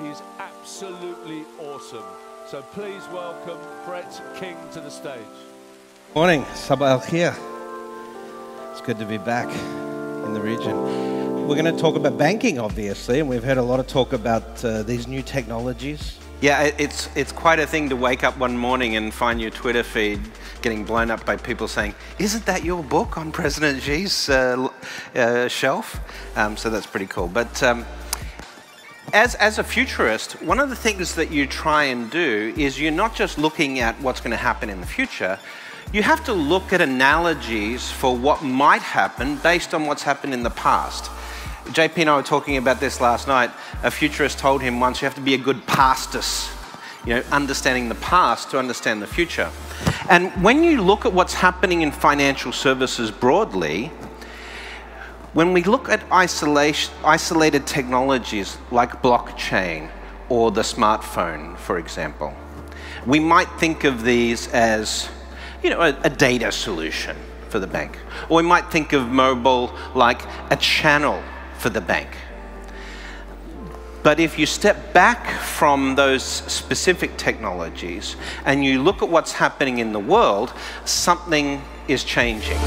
He's absolutely awesome. So please welcome Brett King to the stage. Morning, Sabah al Khair. It's good to be back in the region. We're going to talk about banking, obviously, and we've heard a lot of talk about uh, these new technologies. Yeah, it's, it's quite a thing to wake up one morning and find your Twitter feed getting blown up by people saying, Isn't that your book on President Xi's uh, uh, shelf? Um, so that's pretty cool. But um, as, as a futurist, one of the things that you try and do is you're not just looking at what's going to happen in the future, you have to look at analogies for what might happen based on what's happened in the past. JP and I were talking about this last night. A futurist told him once you have to be a good pastus, you know, understanding the past to understand the future. And when you look at what's happening in financial services broadly, when we look at isolated technologies like blockchain or the smartphone, for example, we might think of these as you know, a, a data solution for the bank. Or we might think of mobile like a channel for the bank. But if you step back from those specific technologies and you look at what's happening in the world, something is changing.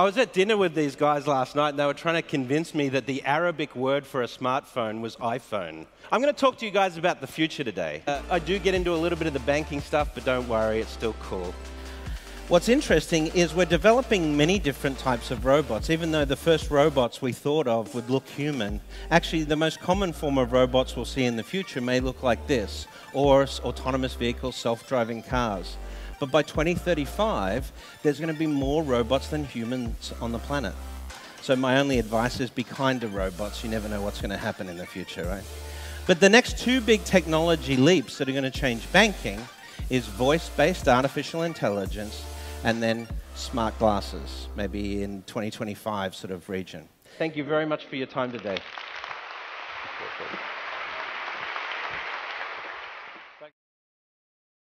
I was at dinner with these guys last night and they were trying to convince me that the Arabic word for a smartphone was iPhone. I'm going to talk to you guys about the future today. Uh, I do get into a little bit of the banking stuff, but don't worry, it's still cool. What's interesting is we're developing many different types of robots. Even though the first robots we thought of would look human, actually the most common form of robots we'll see in the future may look like this, or autonomous vehicles, self-driving cars. But by 2035, there's going to be more robots than humans on the planet. So my only advice is be kind to robots. You never know what's going to happen in the future, right? But the next two big technology leaps that are going to change banking is voice-based artificial intelligence and then smart glasses, maybe in 2025 sort of region. Thank you very much for your time today.